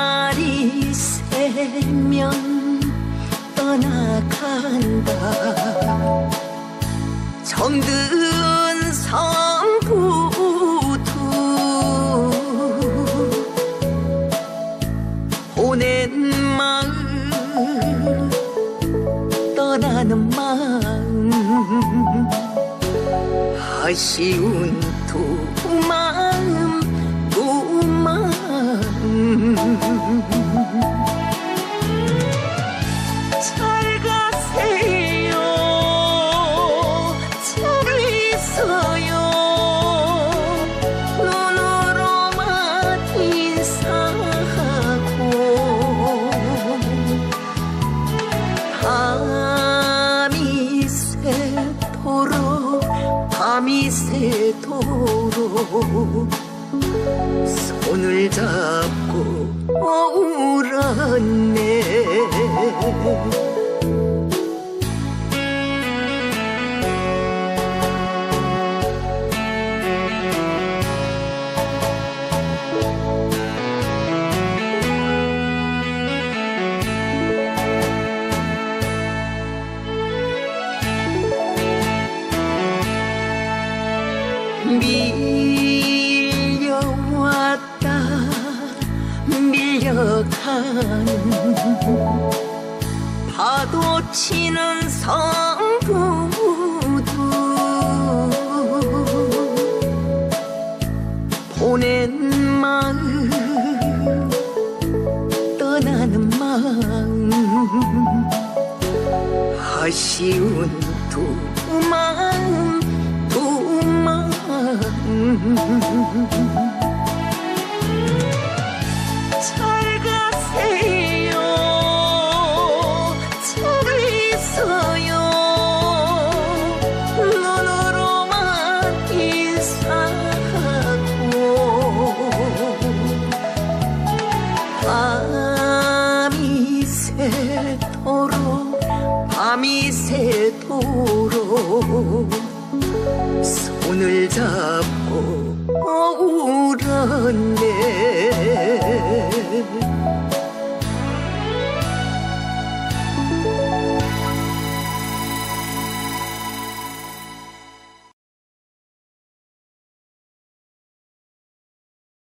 날이 새면 떠나간다. 정든 성부두 보낸 마음 떠나는 마음 아쉬운 두 마음 두 마음 밤이 새도록 손을 잡고 울었네 밀려왔다. 밀려가는 파도 치는 성부두 보낸 마음 떠나는 마음 아쉬운 두 마음 잘 가세요. 잘 있어요. 눈으로만 인사하고 밤이 새도록 밤이 새도록 손을 잡고 울었네